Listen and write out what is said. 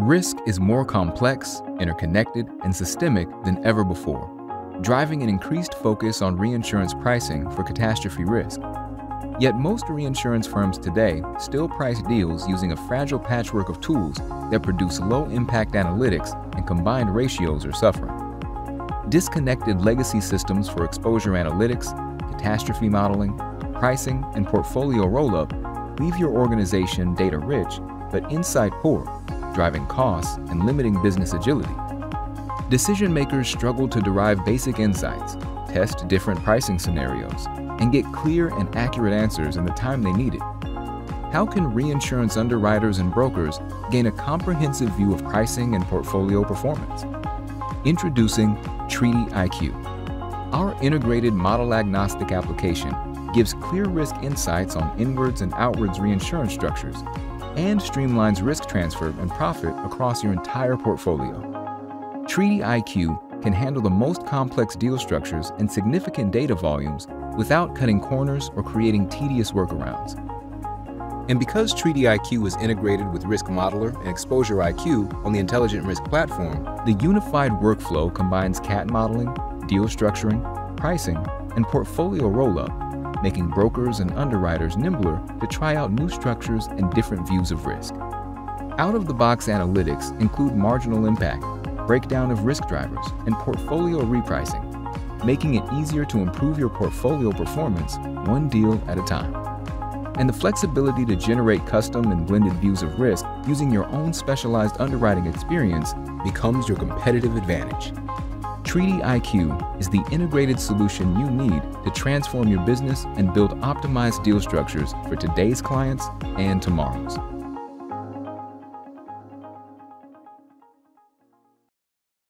Risk is more complex, interconnected, and systemic than ever before, driving an increased focus on reinsurance pricing for catastrophe risk. Yet most reinsurance firms today still price deals using a fragile patchwork of tools that produce low-impact analytics and combined ratios are suffering. Disconnected legacy systems for exposure analytics, catastrophe modeling, pricing, and portfolio roll-up leave your organization data-rich but insight-poor, driving costs and limiting business agility. Decision makers struggle to derive basic insights, test different pricing scenarios, and get clear and accurate answers in the time they need it. How can reinsurance underwriters and brokers gain a comprehensive view of pricing and portfolio performance? Introducing Treaty IQ. Our integrated model agnostic application gives clear risk insights on inwards and outwards reinsurance structures and streamlines risk transfer and profit across your entire portfolio. Treaty IQ can handle the most complex deal structures and significant data volumes without cutting corners or creating tedious workarounds. And because Treaty IQ is integrated with Risk Modeler and Exposure IQ on the Intelligent Risk platform, the unified workflow combines CAT modeling, deal structuring, pricing, and portfolio roll-up, making brokers and underwriters nimbler to try out new structures and different views of risk. Out-of-the-box analytics include marginal impact, breakdown of risk drivers, and portfolio repricing, making it easier to improve your portfolio performance one deal at a time. And the flexibility to generate custom and blended views of risk using your own specialized underwriting experience becomes your competitive advantage. Treaty IQ is the integrated solution you need to transform your business and build optimized deal structures for today's clients and tomorrow's.